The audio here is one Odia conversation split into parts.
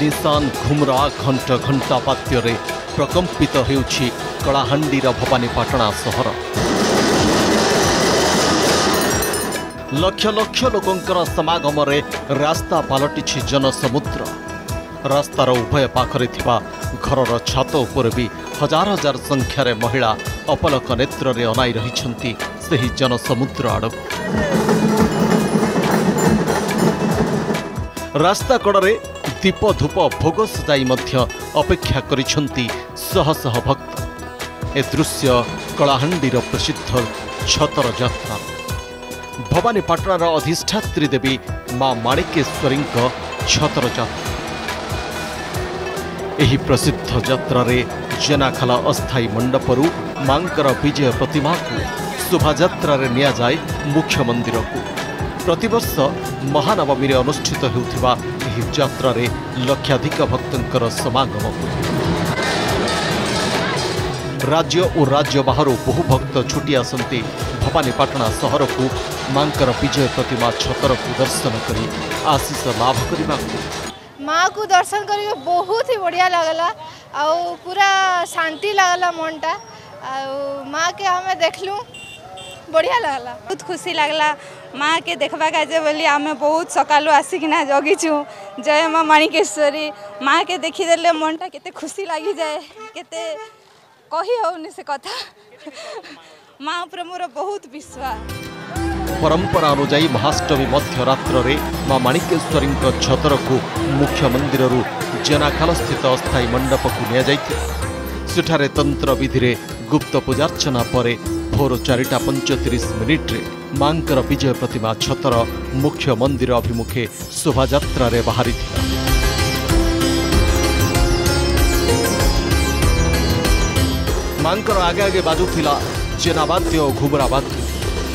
ତୋଫାନ ଘୁମରା ଘଣ୍ଟ ଘଣ୍ଟା ବାଦ୍ୟରେ ପ୍ରକମ୍ପିତ ହେଉଛି କଳାହାଣ୍ଡିର ଭବାନୀପାଟଣା ସହର। ଲକ୍ଷ ଲକ୍ଷ ଲୋକଙ୍କର ସମାଗମରେ ରାସ୍ତା ପାଲଟିଛି ଜନସମୁଦ୍ର। ରାସ୍ତାର ଉଭୟ ପାଖରେ ଥିବା ଘରର ଛାତ ଉପରେ ବି ହଜାର ହଜାର ସଂଖ୍ୟାରେ ମହିଳା ଅପଲକ ନେତ୍ରରେ ଅନାଇ ରହିଛନ୍ତି ସେହି ଜନସମୁଦ୍ର ଆଡ଼କୁ। ରାସ୍ତା କଡ଼ରେ ଦୀପ ଧୂପ ଭୋଗ ସଜାଇ ମଧ୍ୟ ଅପେକ୍ଷା କରିଛନ୍ତି ଶହ ଶହ ଭକ୍ତ। ଏ ଦୃଶ୍ୟ କଳାହାଣ୍ଡିର ପ୍ରସିଦ୍ଧ ଛତର ଯାତ୍ରା। ଭବାନୀପାଟଣାର ଅଧିଷ୍ଠାତ୍ରୀ ଦେବୀ ମା ମାଣିକେଶ୍ୱରୀଙ୍କ ଛତର ଯାତ୍ରା। ଏହି ପ୍ରସିଦ୍ଧ ଯାତ୍ରାରେ ଜେନାଖାଲ ଅସ୍ଥାୟୀ ମଣ୍ଡପରୁ ମାଙ୍କର ବିଜୟ ପ୍ରତିମାକୁ ଶୋଭାଯାତ୍ରାରେ ନିଆଯାଏ ମୁଖ୍ୟ ମନ୍ଦିରକୁ ପ୍ରତିବର୍ଷ ମହାନବମୀରେ ଅନୁଷ୍ଠିତ ହେଉଥିବା ଏହି ଯାତ୍ରାରେ ଲକ୍ଷାଧିକ ଭକ୍ତଙ୍କର ସମାଗମ ହୁଏ। ରାଜ୍ୟ ଓ ରାଜ୍ୟ ବାହାରୁ ବହୁ ଭକ୍ତ ଛୁଟି ଆସନ୍ତି ଭବାନୀପାଟଣା ସହରକୁ ମାଙ୍କର ବିଜୟ ପ୍ରତିମା ଛତରକୁ ଦର୍ଶନ କରି ଆଶିଷ ଲାଭ କରିବାକୁ ମାଆକୁ ଦର୍ଶନ କରିକି ବହୁତ ହି ବଢ଼ିଆ ଲାଗଲା। ଆଉ ପୁରା ଶାନ୍ତି ଲାଗଲା ମନଟା। ଆଉ ମାଆକେ ଆମେ ଦେଖିଲୁ। বড়িয়া লাগলা বহুত খুশি লাগলা মাকে দেখবা কাজে বলি আমি বহুত সকালু আসিকিনা জগিছু জয় মা মাণিকেশ্বরী মাকে দেখিদেলে মনটা কেতে খুশি লাগি যায় কেতে কহি হউনি সে কথা মা উপরে মোর বহুত বিশ্বাস ପରମ୍ପରା ଅନୁଯାୟୀ মধ্যরাত্রে ମଧ୍ୟରାତ୍ରରେ ମା ମାଣିକେଶ୍ୱରୀଙ୍କ ଛତରକୁ ମୁଖ୍ୟ ମନ୍ଦିରରୁ অস্থায়ী মণ্ডপকু ମଣ୍ଡପକୁ ନିଆଯାଇଥିଲା। ସେଠାରେ ତନ୍ତ୍ର ବିଧିରେ ଗୁପ୍ତ পূজার্চনা ପରେ ଭୋର ଚାରିଟା ପଞ୍ଚତିରିଶ ମିନିଟ୍ରେ ମାଙ୍କର ବିଜୟ ପ୍ରତିମା ଛତର ମୁଖ୍ୟ ମନ୍ଦିର ଅଭିମୁଖେ ଶୋଭାଯାତ୍ରାରେ ବାହାରିଥିଲା। ମାଙ୍କର ଆଗେ ଆଗେ ବାଜୁଥିଲା ଜେନାବାଦ୍ୟ ଓ ଘୁମରା ବାଦ୍ୟ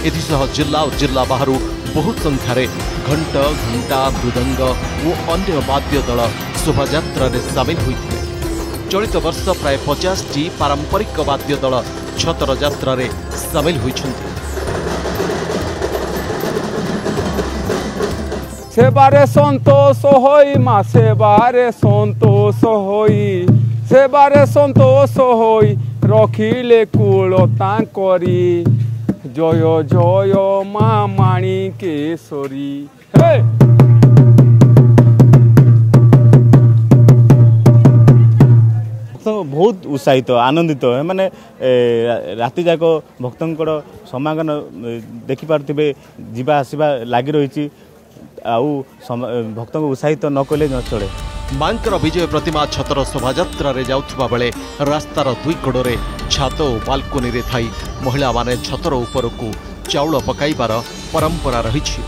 ଏଥିସହ ଜିଲ୍ଲା ଓ ଜିଲ୍ଲା ବାହାରୁ ବହୁ ସଂଖ୍ୟାରେ ଘଣ୍ଟ ଘଣ୍ଟା ମୃଦଙ୍ଗ ଓ ଅନ୍ୟ ବାଦ୍ୟ ଦଳ ଶୋଭାଯାତ୍ରାରେ ସାମିଲ ହୋଇଥିଲେ। ଚଳିତ ବର୍ଷ ପ୍ରାୟ ପଚାଶଟି ପାରମ୍ପରିକ ବାଦ୍ୟ ଦଳ સ્વચ્છતર જાત્રારે સામેલ હોઈછંતી સેવારે સંતોષ હોય માં સેવારે સંતોષ હોય સેવારે સંતોષ હોય રખીલે કુળ તાંકરી જય જય મા માણી કેશરી હે ବହୁତ ଉତ୍ସାହିତ ଆନନ୍ଦିତ। ମାନେ ଏ, ରା- ରାତି ଯାକ ଭକ୍ତଙ୍କର ସମାଗମ ଦେଖିପାରୁଥିବେ ଯିବା ଆସିବା ଲାଗି ରହିଛି। ଆଉ ଭକ୍ତଙ୍କୁ ଉତ୍ସାହିତ ନ କଲେ ନ ଚଳେ। ମାଙ୍କର ବିଜୟ ପ୍ରତିମା ଛତର ଶୋଭାଯାତ୍ରାରେ ଯାଉଥିବା ବେଳେ ରାସ୍ତାର ଦୁଇ କଡ଼ରେ ଛାତ ଓ ବାଲକୋନିରେ ଥାଇ ମହିଳାମାନେ ଛତର ଉପରକୁ ଚାଉଳ ପକାଇବାର ପରମ୍ପରା ରହିଛି।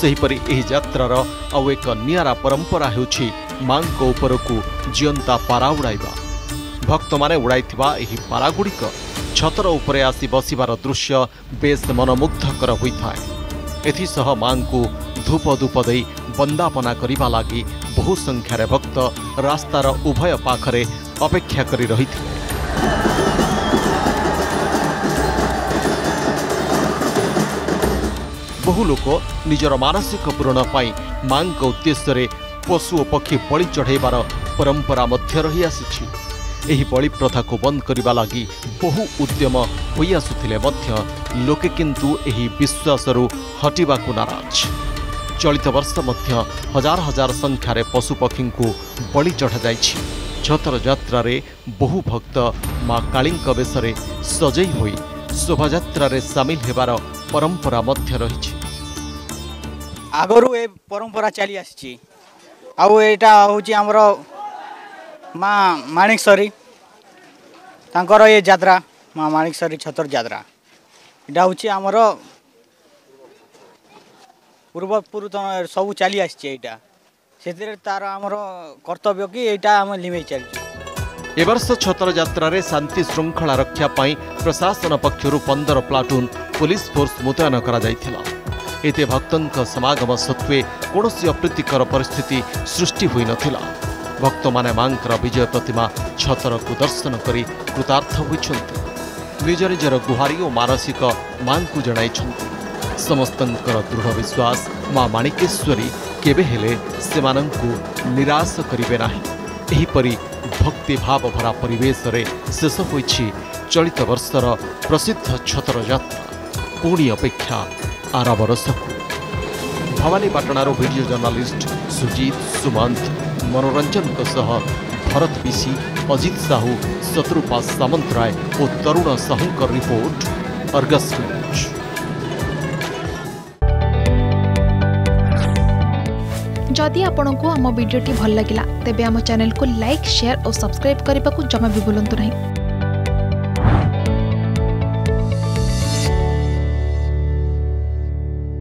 ସେହିପରି ଏହି ଯାତ୍ରାର ଆଉ ଏକ ନିଆରା ପରମ୍ପରା ହେଉଛି ମାଙ୍କ ଉପରକୁ ଜିଅନ୍ତା ପାରା ଉଡ଼ାଇବା। ଭକ୍ତମାନେ ଉଡ଼ାଇଥିବା ଏହି ପାରାଗୁଡ଼ିକ ଛତର ଉପରେ ଆସି ବସିବାର ଦୃଶ୍ୟ ବେଶ୍ ମନମୁଗ୍ଧକର ହୋଇଥାଏ। ଏଥିସହ ମାଙ୍କୁ ଧୂପ ଧୂପ ଦେଇ ବନ୍ଦାପନା କରିବା ଲାଗି ବହୁ ସଂଖ୍ୟାରେ ଭକ୍ତ ରାସ୍ତାର ଉଭୟ ପାଖରେ ଅପେକ୍ଷା କରି ରହିଥିଲେ। ବହୁ ଲୋକ ନିଜର ମାନସିକ ପୂରଣ ପାଇଁ ମାଙ୍କ ଉଦ୍ଦେଶ୍ୟରେ ପଶୁ ଓ ପକ୍ଷୀ ବଳି ଚଢ଼ାଇବାର ପରମ୍ପରା ମଧ୍ୟ ରହିଆସିଛି। ଏହି ବଳି ପ୍ରଥାକୁ ବନ୍ଦ କରିବା ଲାଗି ବହୁ ଉଦ୍ୟମ ହୋଇଆସୁଥିଲେ ମଧ୍ୟ ଲୋକେ କିନ୍ତୁ ଏହି ବିଶ୍ୱାସରୁ ହଟିବାକୁ ନାରାଜ। ଚଳିତ ବର୍ଷ ମଧ୍ୟ ହଜାର ହଜାର ସଂଖ୍ୟାରେ ପଶୁପକ୍ଷୀଙ୍କୁ ବଳି ଚଢ଼ାଯାଇଛି। ଛତର ଯାତ୍ରାରେ ବହୁ ଭକ୍ତ ମା କାଳୀଙ୍କ ବେଶରେ ସଜେଇ ହୋଇ ଶୋଭାଯାତ୍ରାରେ ସାମିଲ ହେବାର ପରମ୍ପରା ମଧ୍ୟ ରହିଛି। ଆଗରୁ ଏ ପରମ୍ପରା ଚାଲି ଆସିଛି ଆଉ ଏଇଟା ହେଉଛି ଆମର ମା ମାଣିକଶ୍ୱରୀ ତାଙ୍କର ଏ ଯାତ୍ରା ମା ମାଣିକଶ୍ୱରୀ ଛତର ଯାତ୍ରା। ଏଇଟା ହେଉଛି ଆମର ପୂର୍ବପୁରୁତନ ସବୁ ଚାଲି ଆସିଛି ଏଇଟା। ସେଥିରେ ତାର ଆମର କର୍ତ୍ତବ୍ୟ କି ଏଇଟା ଆମେ ଲିଭେଇ ଚାଲିଛୁ। ଏ ବର୍ଷ ଛତର ଯାତ୍ରାରେ ଶାନ୍ତି ଶୃଙ୍ଖଳା ରକ୍ଷା ପାଇଁ ପ୍ରଶାସନ ପକ୍ଷରୁ ପନ୍ଦର ପ୍ଲାଟୁନ୍ ପୁଲିସ ଫୋର୍ସ ମୁତୟନ କରାଯାଇଥିଲା। ଏତେ ଭକ୍ତଙ୍କ ସମାଗମ ସତ୍ତ୍ୱେ କୌଣସି ଅପ୍ରୀତିକର ପରିସ୍ଥିତି ସୃଷ୍ଟି ହୋଇନଥିଲା। ଭକ୍ତମାନେ ମାଙ୍କର ବିଜୟ ପ୍ରତିମା ଛତରକୁ ଦର୍ଶନ କରି କୃତାର୍ଥ ହୋଇଛନ୍ତି। ନିଜ ନିଜର ଗୁହାରି ଓ ମାନସିକ ମାଙ୍କୁ ଜଣାଇଛନ୍ତି। ସମସ୍ତଙ୍କର ଦୃଢ଼ ବିଶ୍ୱାସ ମା ମାଣିକେଶ୍ୱରୀ କେବେ ହେଲେ ସେମାନଙ୍କୁ ନିରାଶ କରିବେ ନାହିଁ। ଏହିପରି ଭକ୍ତିଭାବ ଭରା ପରିବେଶରେ ଶେଷ ହୋଇଛି ଚଳିତ ବର୍ଷର ପ୍ରସିଦ୍ଧ ଛତର ଯାତ୍ରା। ପୁଣି ଅପେକ୍ଷା ଆର ବରଷକୁ ଭବାନୀପାଟଣାର ଭିଡ଼ିଓ ଜର୍ଣ୍ଣାଲିଷ୍ଟ ସୁଜିତ ସୁମନ୍ତ ମନୋରଞ୍ଜନଙ୍କ ସହ ଭରତ ବିଶି ଅଜିତ ସାହୁ ଶତ୍ରୁପା ସାମନ୍ତରାୟ ଓ ତରୁଣ ସାହୁଙ୍କ ରିପୋର୍ଟ ଅର୍ଗସ୍ ନ୍ୟୁଜ୍ जदि आपंक आम भिडी भल लगा तेब आम चैनल को लाइक शेयर और सब्सक्राइब करने को जमा भी भूलु नहीं